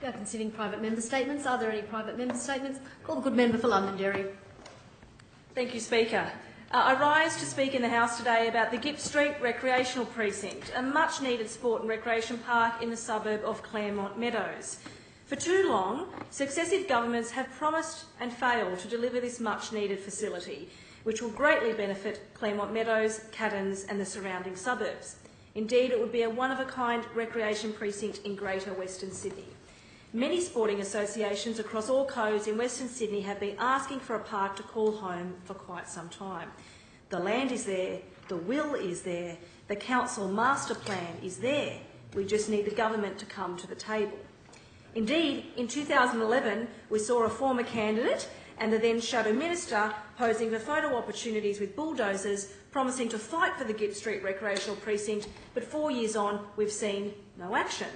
We are considering private member statements. Are there any private member statements? Call the good member for Londonderry. Thank you, Speaker. Uh, I rise to speak in the House today about the Gipps Street Recreational Precinct, a much-needed sport and recreation park in the suburb of Claremont Meadows. For too long, successive governments have promised and failed to deliver this much-needed facility, which will greatly benefit Claremont Meadows, Caddens and the surrounding suburbs. Indeed, it would be a one-of-a-kind recreation precinct in Greater Western Sydney. Many sporting associations across all codes in Western Sydney have been asking for a park to call home for quite some time. The land is there, the will is there, the council master plan is there. We just need the government to come to the table. Indeed, in 2011, we saw a former candidate and the then shadow minister posing for photo opportunities with bulldozers, promising to fight for the Gipps Street recreational precinct, but four years on, we've seen no action.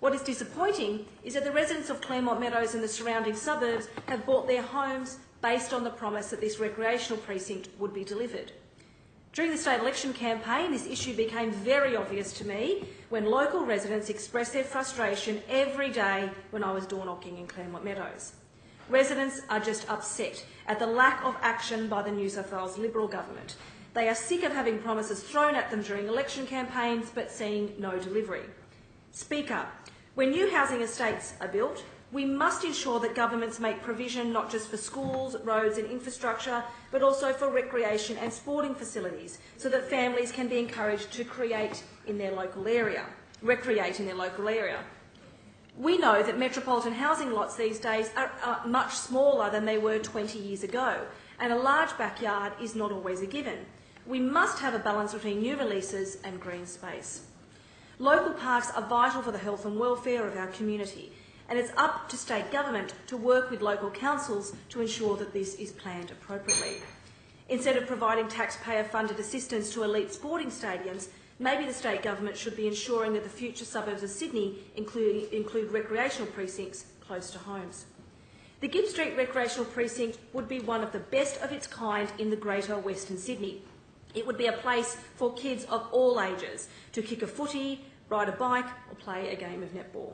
What is disappointing is that the residents of Claremont Meadows and the surrounding suburbs have bought their homes based on the promise that this recreational precinct would be delivered. During the state election campaign, this issue became very obvious to me when local residents expressed their frustration every day when I was door knocking in Claremont Meadows. Residents are just upset at the lack of action by the New South Wales Liberal government. They are sick of having promises thrown at them during election campaigns but seeing no delivery. Speaker, when new housing estates are built, we must ensure that governments make provision not just for schools, roads and infrastructure, but also for recreation and sporting facilities so that families can be encouraged to create in their local area, recreate in their local area. We know that metropolitan housing lots these days are, are much smaller than they were 20 years ago, and a large backyard is not always a given. We must have a balance between new releases and green space. Local parks are vital for the health and welfare of our community, and it's up to state government to work with local councils to ensure that this is planned appropriately. Instead of providing taxpayer-funded assistance to elite sporting stadiums, maybe the state government should be ensuring that the future suburbs of Sydney include, include recreational precincts close to homes. The Gipps Street Recreational Precinct would be one of the best of its kind in the Greater Western Sydney. It would be a place for kids of all ages to kick a footy, ride a bike or play a game of netball.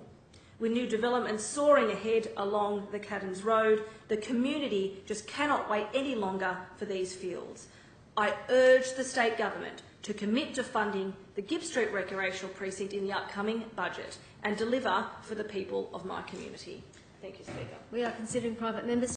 With new developments soaring ahead along the Caddens Road, the community just cannot wait any longer for these fields. I urge the state government to commit to funding the Gipps Street Recreational Precinct in the upcoming budget and deliver for the people of my community. Thank you, Speaker. We are considering private members.